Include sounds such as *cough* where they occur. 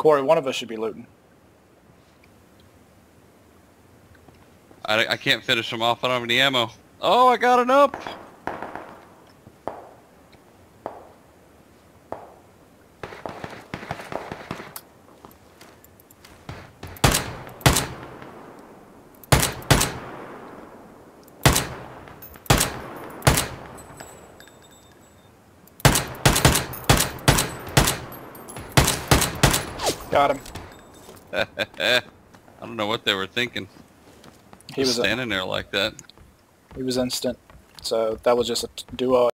Corey, one of us should be looting. I, I can't finish them off. I don't have any ammo. Oh, I got it up. Got him. *laughs* I don't know what they were thinking. He was standing there like that. he was instant. So that was just a duo